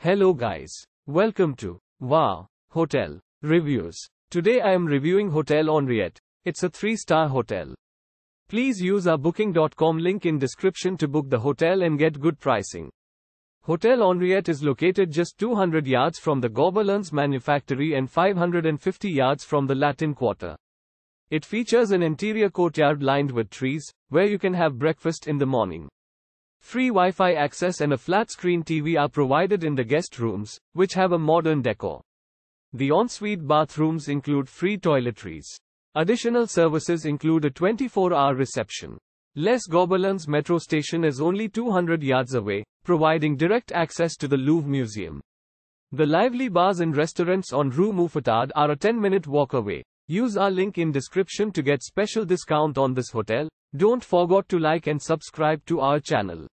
Hello guys. Welcome to Wow Hotel Reviews. Today I am reviewing Hotel Henriette. It's a 3-star hotel. Please use our booking.com link in description to book the hotel and get good pricing. Hotel Henriette is located just 200 yards from the Gobelins Manufactory and 550 yards from the Latin Quarter. It features an interior courtyard lined with trees, where you can have breakfast in the morning. Free Wi-Fi access and a flat-screen TV are provided in the guest rooms, which have a modern decor. The ensuite bathrooms include free toiletries. Additional services include a 24-hour reception. Les Gobelins metro station is only 200 yards away, providing direct access to the Louvre Museum. The lively bars and restaurants on Rue Mouffetard are a 10-minute walk away. Use our link in description to get special discount on this hotel. Don't forget to like and subscribe to our channel.